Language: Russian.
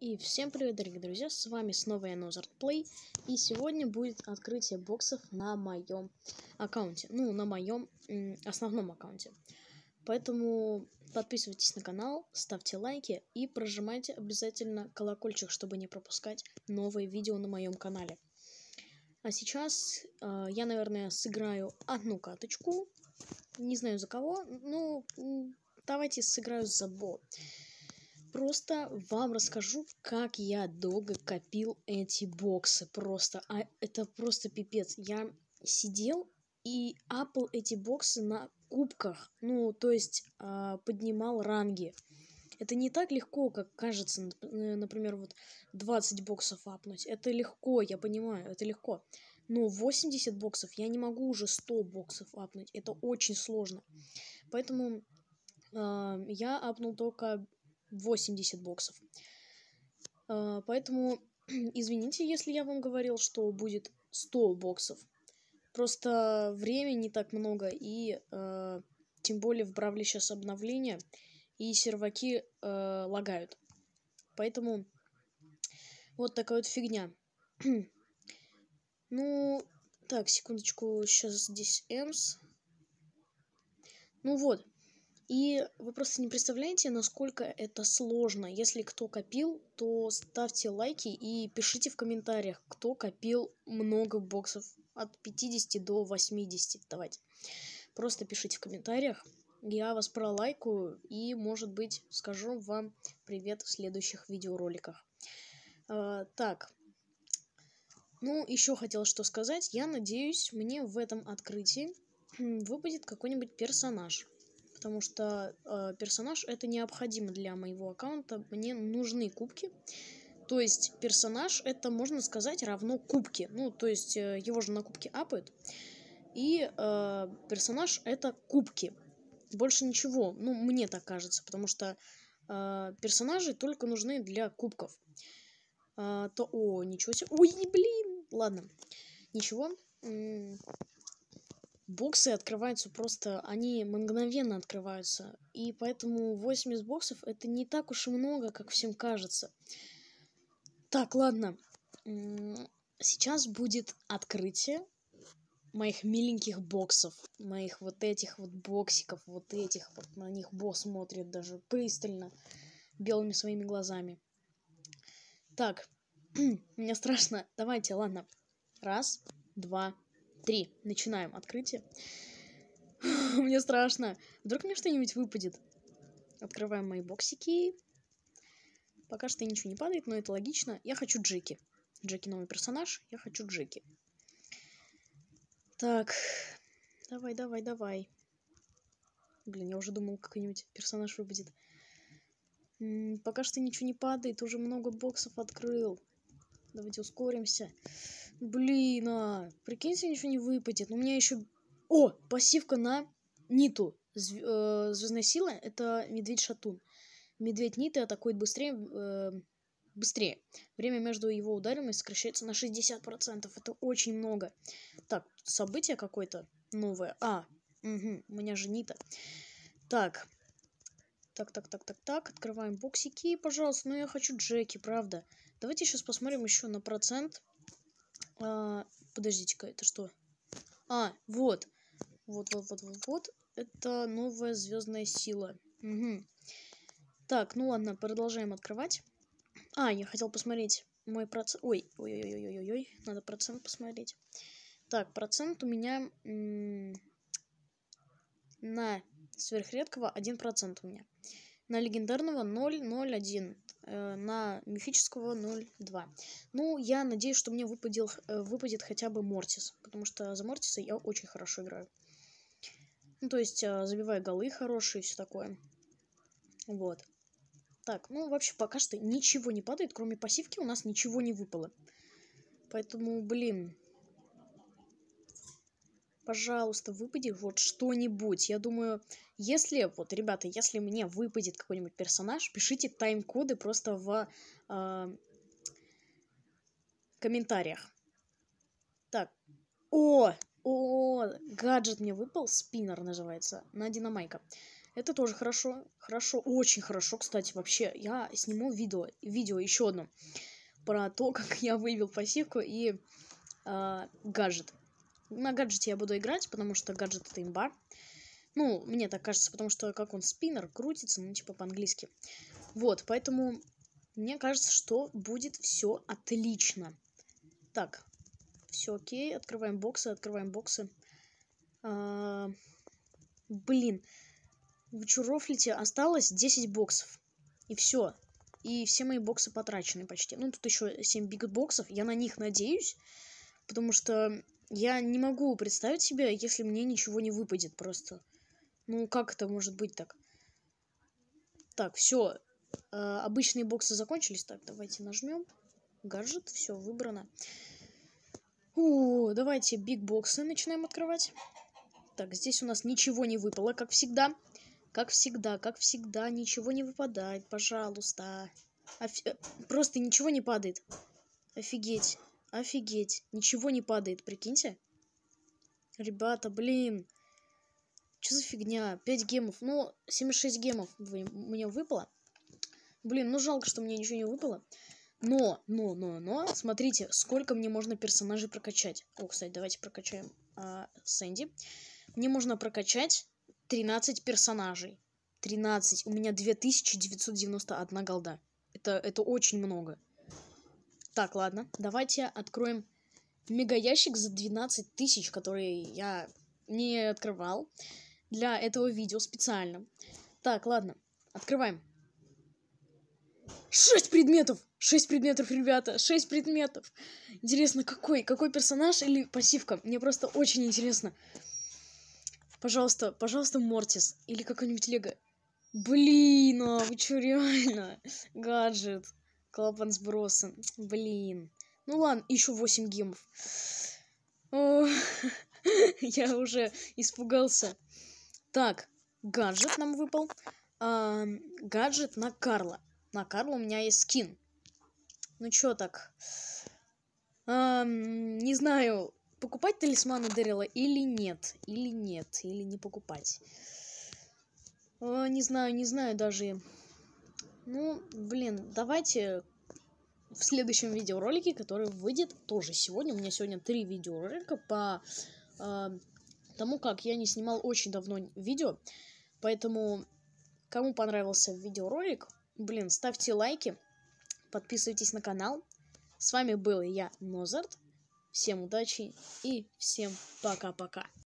И всем привет, дорогие друзья, с вами снова я Nozart Play, и сегодня будет открытие боксов на моем аккаунте, ну, на моем основном аккаунте. Поэтому подписывайтесь на канал, ставьте лайки и прожимайте обязательно колокольчик, чтобы не пропускать новые видео на моем канале. А сейчас э, я, наверное, сыграю одну каточку, не знаю за кого, ну, давайте сыграю за Бо. Просто вам расскажу, как я долго копил эти боксы. Просто, а это просто пипец. Я сидел и апал эти боксы на кубках. Ну, то есть э, поднимал ранги. Это не так легко, как кажется, э, например, вот 20 боксов апнуть. Это легко, я понимаю, это легко. Но 80 боксов я не могу уже 100 боксов апнуть. Это очень сложно. Поэтому э, я апнул только 80 боксов. А, поэтому извините, если я вам говорил, что будет 100 боксов. Просто времени не так много, и э, тем более в Бравле сейчас обновление, и серваки э, лагают. Поэтому вот такая вот фигня. ну, так, секундочку, сейчас здесь Эмс. Ну вот, и вы просто не представляете, насколько это сложно. Если кто копил, то ставьте лайки и пишите в комментариях, кто копил много боксов от 50 до 80. Давайте. Просто пишите в комментариях. Я вас пролайкаю и, может быть, скажу вам привет в следующих видеороликах. А, так. Ну, еще хотел что сказать. Я надеюсь, мне в этом открытии выпадет какой-нибудь персонаж потому что э, персонаж это необходимо для моего аккаунта. Мне нужны кубки. То есть персонаж это, можно сказать, равно кубки. Ну, то есть э, его же на кубки апают. И э, персонаж это кубки. Больше ничего. Ну, мне так кажется, потому что э, персонажи только нужны для кубков. Э, то, о, ничего себе. Ой, блин! Ладно. Ничего боксы открываются просто, они мгновенно открываются. И поэтому 80 боксов это не так уж и много, как всем кажется. Так, ладно. Сейчас будет открытие моих миленьких боксов. Моих вот этих вот боксиков, вот этих. Вот на них босс смотрит даже пристально, белыми своими глазами. Так, мне страшно. Давайте, ладно. Раз, два, Три. Начинаем открытие. Мне страшно. Вдруг мне что-нибудь выпадет. Открываем мои боксики. Пока что ничего не падает, но это логично. Я хочу Джеки. Джеки новый персонаж. Я хочу Джеки. Так. Давай, давай, давай. Блин, я уже думал, какой-нибудь персонаж выпадет. М -м, пока что ничего не падает. Уже много боксов открыл. Давайте ускоримся. Блин, а, прикиньте, ничего не выпадет. У меня еще... О, пассивка на Ниту. Зв... Э, звездная сила — это медведь-шатун. Медведь Ниты атакует быстрее... Э, быстрее. Время между его ударами сокращается на 60%. Это очень много. Так, событие какое-то новое. А, угу, у меня же Нита. Так. Так, так, так, так, так. Открываем боксики, пожалуйста. Ну, я хочу Джеки, правда. Давайте сейчас посмотрим еще на процент. А, подождите-ка, это что? А, вот. Вот, вот, вот, вот, вот. Это новая звездная сила. Угу. Так, ну ладно, продолжаем открывать. А, я хотел посмотреть мой процент. Ой, ой, ой, ой, ой, ой, надо процент посмотреть. Так, процент у меня на сверхредкого 1% у меня. На легендарного 0,01. Э, на мифического 0,2. Ну, я надеюсь, что мне выпадет, э, выпадет хотя бы Мортис, потому что за Мортиса я очень хорошо играю. Ну, то есть, э, забиваю голы хорошие все такое. Вот. Так, ну, вообще, пока что ничего не падает, кроме пассивки у нас ничего не выпало. Поэтому, блин, пожалуйста, выпади вот что-нибудь. Я думаю, если, вот, ребята, если мне выпадет какой-нибудь персонаж, пишите тайм-коды просто в э, комментариях. Так. О! О! Гаджет мне выпал, спиннер называется, на динамайка. Это тоже хорошо. Хорошо, очень хорошо, кстати, вообще. Я сниму видео, видео еще одно про то, как я вывел пассивку и э, гаджет. На гаджете я буду играть, потому что гаджет это имба. Ну, мне так кажется, потому что как он спиннер крутится, ну, типа по-английски. Вот, поэтому мне кажется, что будет все отлично. Так, все окей, открываем боксы, открываем боксы. А, блин, в Чурофлите осталось 10 боксов. И все. И все мои боксы потрачены почти. Ну, тут еще 7 бигбоксов. Я на них надеюсь, потому что я не могу представить себе, если мне ничего не выпадет просто. Ну, как это может быть так? Так, все. Э, обычные боксы закончились. Так, давайте нажмем. Гаджет, все, выбрано. У, давайте бигбоксы начинаем открывать. Так, здесь у нас ничего не выпало, как всегда. Как всегда, как всегда, ничего не выпадает, пожалуйста. Оф... Э, просто ничего не падает. Офигеть, офигеть. Ничего не падает, прикиньте. Ребята, блин. Что за фигня? 5 гемов. Ну, 76 гемов мне выпало. Блин, ну жалко, что мне ничего не выпало. Но, но, но, но, смотрите, сколько мне можно персонажей прокачать. О, кстати, давайте прокачаем а, Сэнди. Мне можно прокачать 13 персонажей. 13. У меня 2991 голда. Это, это очень много. Так, ладно. Давайте откроем мега ящик за 12 тысяч, который я не открывал для этого видео специально. Так, ладно, открываем. Шесть предметов! Шесть предметов, ребята, шесть предметов. Интересно, какой? Какой персонаж или пассивка? Мне просто очень интересно. Пожалуйста, пожалуйста, Мортис. Или какой-нибудь Лего. Блин, а вы чё, реально? Гаджет. Клапан сброса. Блин. Ну ладно, еще 8 гемов. Я уже испугался. Так, гаджет нам выпал. А, гаджет на Карла. На Карла у меня есть скин. Ну чё так? А, не знаю, покупать талисманы Дэрила или нет. Или нет. Или не покупать. А, не знаю, не знаю даже. Ну, блин, давайте в следующем видеоролике, который выйдет тоже сегодня. У меня сегодня три видеоролика по э, тому, как я не снимал очень давно видео. Поэтому, кому понравился видеоролик, блин, ставьте лайки, подписывайтесь на канал. С вами был я, Нозарт. Всем удачи и всем пока-пока.